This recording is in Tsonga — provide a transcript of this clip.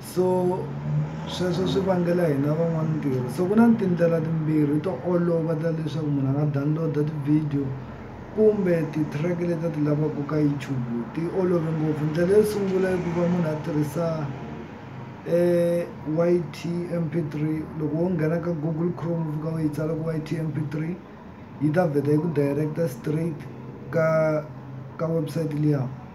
so sweswo swi vangela hina van'wana ntirho so ku na tindlela timbirhi to olova ta leswaku munhu a nga download-a ti-video kumbe titrake leti a ti lavaka ka youtube ti olove ngopfu ndlela yo sungula i ku va munhu a tirhisa um y t m p three loko wo nghena ka google chrome fika u yi tsala ku y t m p three yi ta vheta yi ku director straight ka ka website liya